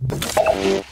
you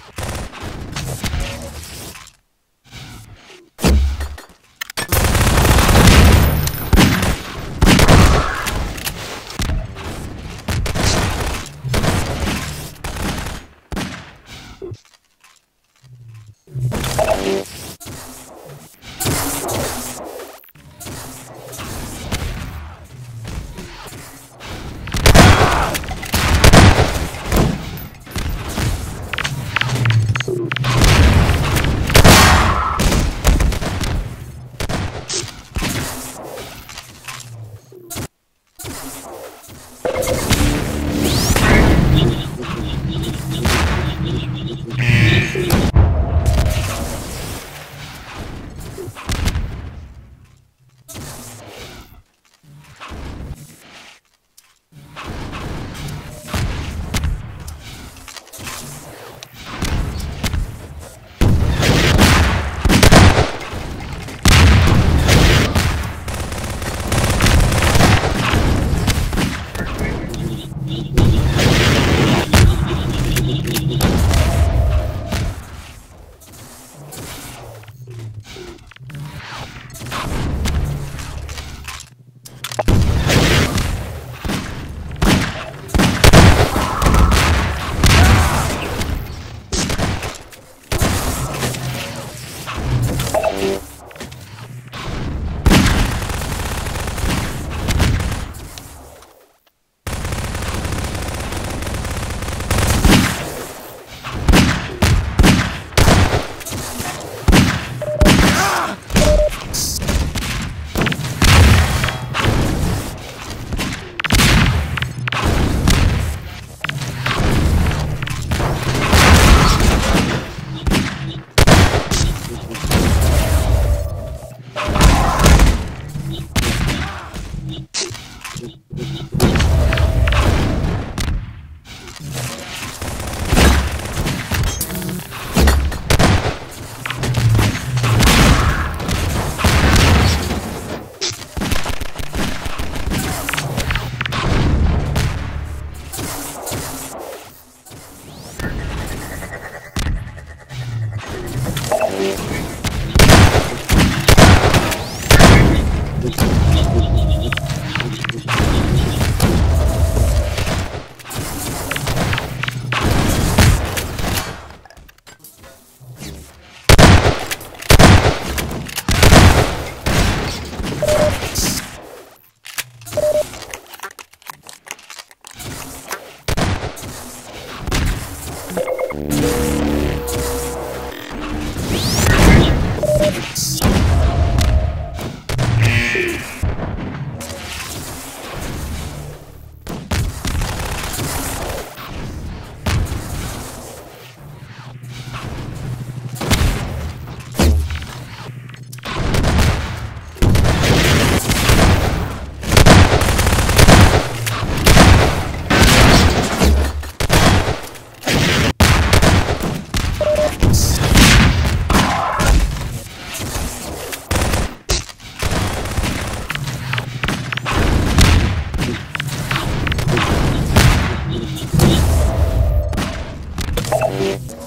you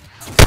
you